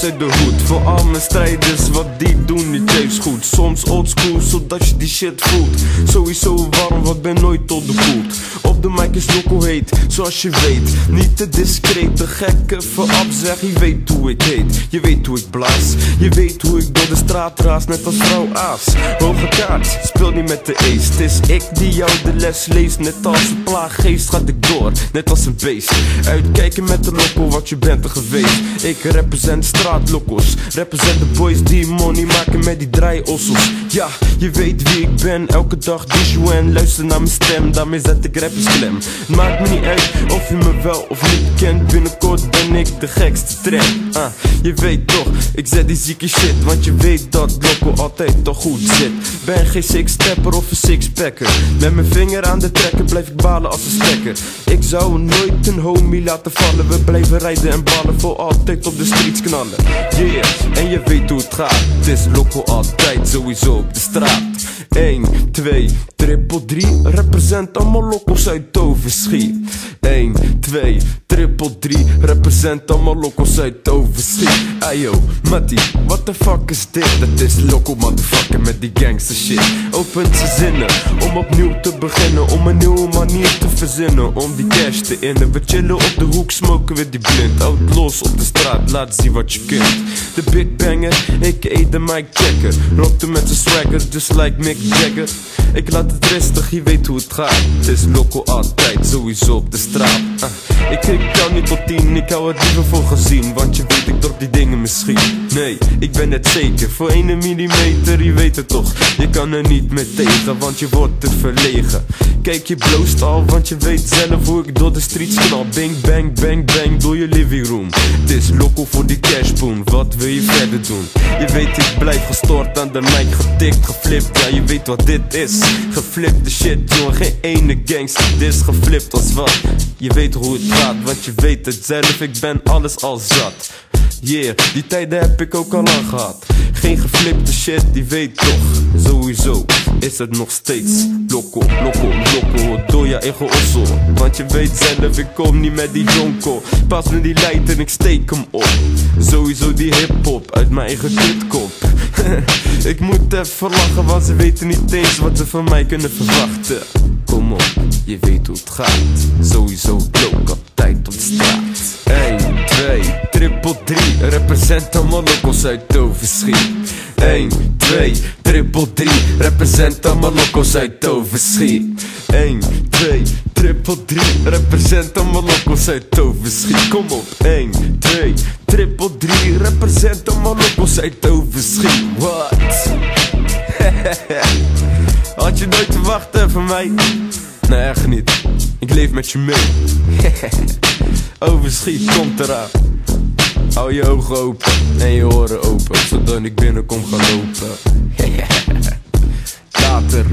de Voor al mijn strijders, wat die doen niet eens goed. Soms oldschool, zodat je die shit voelt. Sowieso warm, wat ben nooit tot de koelt De mic is loco heet, zoals je weet. Niet te discreet, de gekke verab zeg Je weet hoe ik heet, je weet hoe ik blaas. Je weet hoe ik door de straat raas, net als vrouw Aas. Hoge kaart, speel niet met de ace. Het is ik die jou de les leest. Net als een plaaggeest gaat ik door, net als een beest. Uitkijken met de loco, wat je bent er geweest. Ik represent straatlokos. Represent de boys die money maken met die draaiossels Ja, je weet wie ik ben, elke dag die en Luister naar mijn stem, daarmee zet ik rappers maakt me niet uit of je me wel of niet kent. Binnenkort ben ik de gekste trend. Ah, Je weet toch, ik zet die zieke shit. Want je weet dat loco altijd toch goed zit. Ben geen six-stepper of een six-packer. Met mijn vinger aan de trekker blijf ik balen als een stekker. Ik zou nooit een homie laten vallen. We blijven rijden en ballen voor altijd op de streets knallen. Yeah, en je weet hoe het gaat. Het is loco altijd sowieso op de straat 1, 2, triple 3 Represent allemaal loco's uit Toverschiet 1, 2, triple 3 Represent allemaal loco's uit Overschiet Ayo, Matty, what the fuck is dit? Dat is loco motherfucker met die gangster shit. Opent zijn zinnen om opnieuw te beginnen. Om een nieuwe manier te verzinnen. Om die cash te innen. We chillen op de hoek, smoken we die blind Oud los op de straat, laat zien wat je kunt. De big banger, a.k.a. de mic checker. Rockte met zijn swagger, just like Ik laat het rustig, je weet hoe het gaat. Het is loco altijd, sowieso op de straat. Uh, Ik ik kan niet tot tien, ik hou het liever voor gezien. Want je weet, ik drop die dingen misschien. Nee, ik ben het zeker, voor 1 millimeter, je weet het toch. Je kan er niet mee tegen, want je wordt te verlegen Kijk je bloost al, want je weet zelf hoe ik door de streets knal Bing bang bang bang door je living room. Het is loco voor die cashboon, wat wil je verder doen? Je weet ik blijf gestoord aan de mic, getikt, geflipt. Ja je weet wat dit is, geflipte shit jongen Geen ene gangster, dit is geflipt als wat? Je weet hoe het gaat, want je weet het zelf Ik ben alles al zat. Yeah, die tijden heb ik ook al lang gehad geflipte shit, die weet toch Sowieso is het nog steeds Loco, loco, loco Door je eigen ossel Want je weet zelf, ik kom niet met die jonko. Pas me die light en ik steek hem op. Sowieso die hip-hop uit mijn eigen kutkop Ik moet even lachen, want ze weten niet eens wat ze van mij kunnen verwachten. Kom op, je weet hoe het gaat. Sowieso blok altijd op de straat. 1, 2, triple 3 Represent locals uit Toverschiet 1, 2, triple 3 Represent allemaal locals uit Toverschiet 1, 2, triple 3 Represent allemaal locals uit Toverschiet Kom op. 1, 2, triple 3 Represent allemaal locals uit Toverschiet What? Had je nooit verwacht hè, van mij? Nee, echt niet. Ik leef met je mee. Overschiet komt eraan. Hou je ogen open en je oren open, zodat ik binnenkom gaan lopen. Later.